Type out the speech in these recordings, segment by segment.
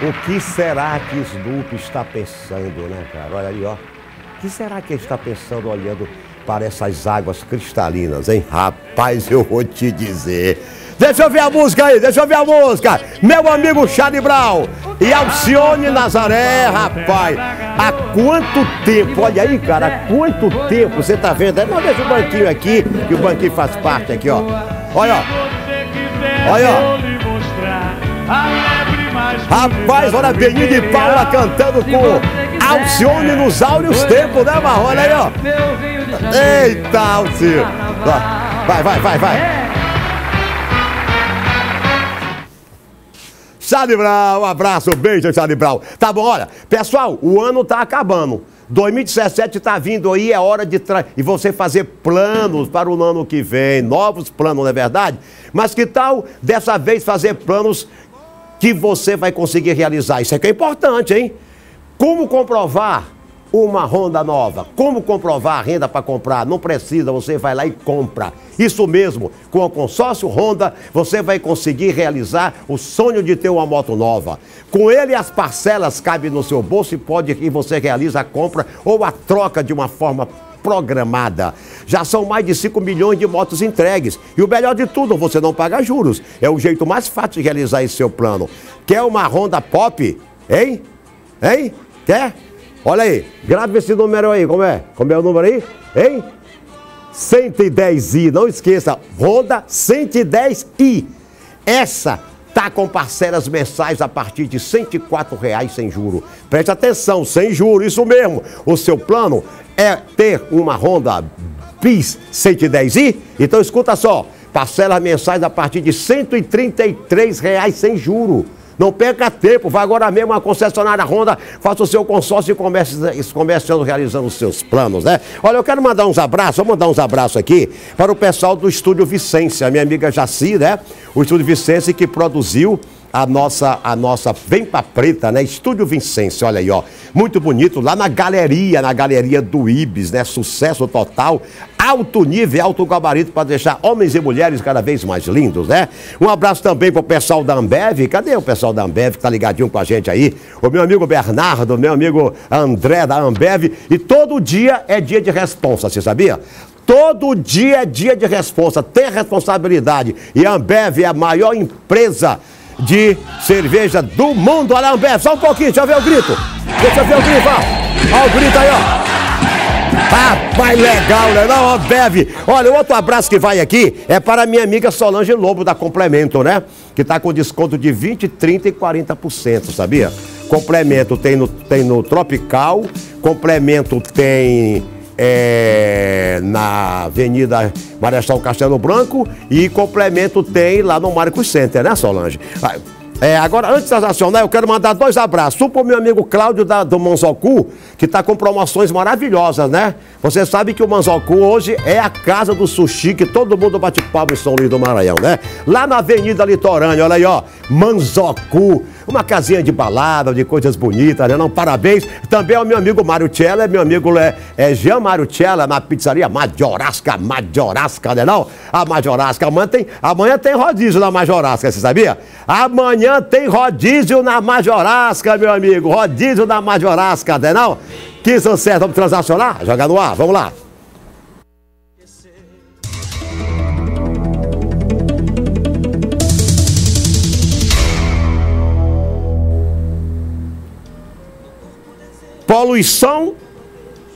O que será que Snoopy está pensando, né, cara? Olha ali, ó. O que será que ele está pensando olhando para essas águas cristalinas, hein? Rapaz, eu vou te dizer. Deixa eu ver a música aí, deixa eu ver a música. Meu amigo Charlie Brown e Alcione Nazaré, rapaz. Há quanto tempo, olha aí, cara, há quanto tempo você tá vendo? Não, deixa o banquinho aqui, que o banquinho faz parte aqui, ó. Olha, ó. Olha, ó. Rapaz, olha Beninho de Paula cantando com Alcione nos áureos tempos, né, Marrom? Olha aí, ó. Eita, Alcione. Vai, vai, vai, vai. Charlie Brown, um abraço, um beijo, Charlie Brown. Tá bom, olha, pessoal, o ano tá acabando. 2017 está vindo aí, é hora de e você fazer planos para o ano que vem, novos planos, não é verdade? Mas que tal dessa vez fazer planos que você vai conseguir realizar? Isso é que é importante, hein? Como comprovar uma Honda nova. Como comprovar a renda para comprar? Não precisa, você vai lá e compra. Isso mesmo, com o consórcio Honda, você vai conseguir realizar o sonho de ter uma moto nova. Com ele, as parcelas cabem no seu bolso e pode e você realiza a compra ou a troca de uma forma programada. Já são mais de 5 milhões de motos entregues. E o melhor de tudo, você não paga juros. É o jeito mais fácil de realizar esse seu plano. Quer uma Honda Pop? Hein? Hein? Quer? Olha aí, grave esse número aí, como é? Como é o número aí? Hein? 110i, não esqueça, Honda 110i. Essa tá com parcelas mensais a partir de R$ 104,00 sem juro. Preste atenção, sem juro, isso mesmo. O seu plano é ter uma Honda Bis 110i? Então escuta só, parcelas mensais a partir de R$ 133,00 sem juro. Não perca tempo, vá agora mesmo à concessionária Honda, faça o seu consórcio e comece, comece realizando os seus planos, né? Olha, eu quero mandar uns abraços, vou mandar uns abraços aqui para o pessoal do Estúdio Vicência, minha amiga Jaci, né? O Estúdio Vicência que produziu a nossa, a nossa Vem Pra Preta, né? Estúdio Vicência, olha aí, ó. Muito bonito, lá na galeria, na galeria do Ibis, né? Sucesso total, alto nível, alto gabarito para deixar homens e mulheres cada vez mais lindos, né? Um abraço também pro pessoal da Ambev. Cadê o pessoal da Ambev que tá ligadinho com a gente aí? O meu amigo Bernardo, meu amigo André da Ambev. E todo dia é dia de responsa, você sabia? Todo dia é dia de responsa, tem responsabilidade. E a Ambev é a maior empresa de cerveja do mundo. Olha, Ambev, só um pouquinho, deixa eu ver o grito. Deixa eu ver o grito, ó. Olha o grito aí, ó. Rapaz, legal, né? Não, Ambev. Olha, outro abraço que vai aqui é para minha amiga Solange Lobo da Complemento, né? Que tá com desconto de 20, 30 e 40%, sabia? Complemento tem no, tem no Tropical, complemento tem é, na Avenida Marechal Castelo Branco e complemento tem lá no Marcos Center, né, Solange? É, agora, antes das acionar, eu quero mandar dois abraços. Um para o meu amigo Cláudio da, do Manzocu, que está com promoções maravilhosas, né? Você sabe que o Manzocu hoje é a casa do sushi, que todo mundo bate palma em São Luís do Maranhão, né? Lá na Avenida Litorânea, olha aí, ó, Manzocu uma casinha de balada, de coisas bonitas, né? Não, parabéns. Também ao meu amigo Mário Tchela, meu amigo é, é Jean Mário Tchela, na pizzaria Majorasca, Majorasca, né não? A Majorasca, amanhã tem, amanhã tem rodízio na Majorasca, você sabia? Amanhã tem rodízio na Majorasca, meu amigo, rodízio na Majorasca, né não? Que sucesso, vamos transacionar? Jogar no ar, vamos lá. Poluição,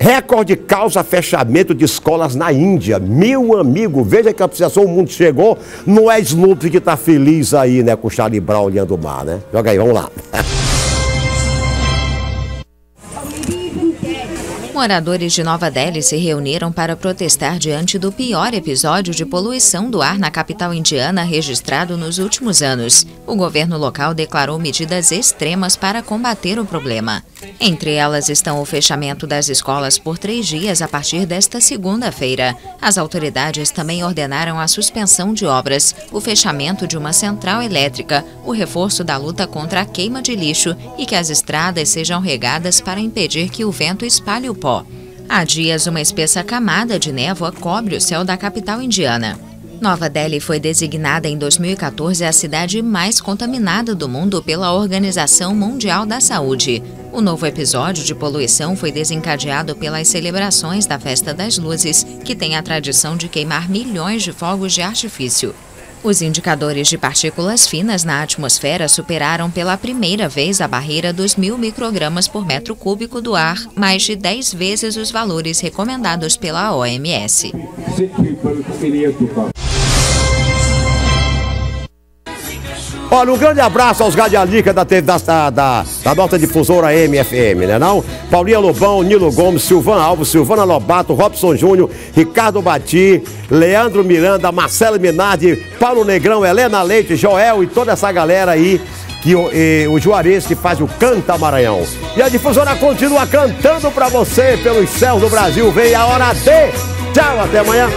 recorde causa fechamento de escolas na Índia. Meu amigo, veja que a apreciação o mundo chegou. Não é Snoopy que está feliz aí, né, com o Charlie Brown olhando o mar, né? Joga aí, vamos lá. Moradores de Nova Delhi se reuniram para protestar diante do pior episódio de poluição do ar na capital indiana registrado nos últimos anos. O governo local declarou medidas extremas para combater o problema. Entre elas estão o fechamento das escolas por três dias a partir desta segunda-feira. As autoridades também ordenaram a suspensão de obras, o fechamento de uma central elétrica, o reforço da luta contra a queima de lixo e que as estradas sejam regadas para impedir que o vento espalhe o Há dias, uma espessa camada de névoa cobre o céu da capital indiana. Nova Delhi foi designada em 2014 a cidade mais contaminada do mundo pela Organização Mundial da Saúde. O novo episódio de poluição foi desencadeado pelas celebrações da Festa das Luzes, que tem a tradição de queimar milhões de fogos de artifício. Os indicadores de partículas finas na atmosfera superaram pela primeira vez a barreira dos mil microgramas por metro cúbico do ar, mais de 10 vezes os valores recomendados pela OMS. Olha, um grande abraço aos Gadialica da, da, da, da nota difusora MFM, né não? Paulinha Lobão, Nilo Gomes, Silvan Alves, Silvana Lobato, Robson Júnior, Ricardo Bati, Leandro Miranda, Marcelo Minardi, Paulo Negrão, Helena Leite, Joel e toda essa galera aí que e, o Juarez que faz o Canta Maranhão. E a difusora continua cantando para você pelos céus do Brasil. Vem a hora de. Tchau, até amanhã.